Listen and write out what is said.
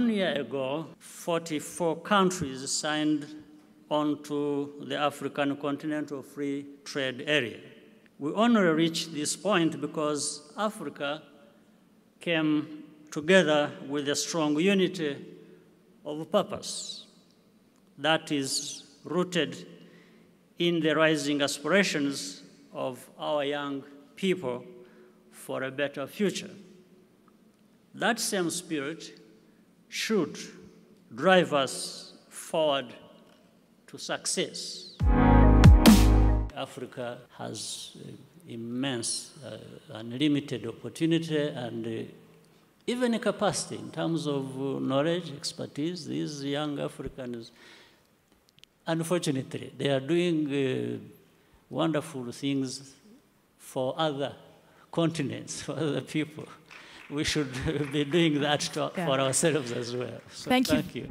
year ago, 44 countries signed onto the African Continental Free Trade Area. We only reached this point because Africa came together with a strong unity of purpose that is rooted in the rising aspirations of our young people for a better future. That same spirit should drive us forward to success. Africa has uh, immense, uh, unlimited opportunity and uh, even capacity in terms of uh, knowledge, expertise. These young Africans, unfortunately, they are doing uh, wonderful things for other continents, for other people. We should be doing that to, Yeah. for ourselves as well. So Thank you. Thank you.